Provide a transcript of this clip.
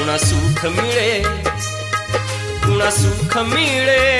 गुण सुख मिले गुण सुख मिले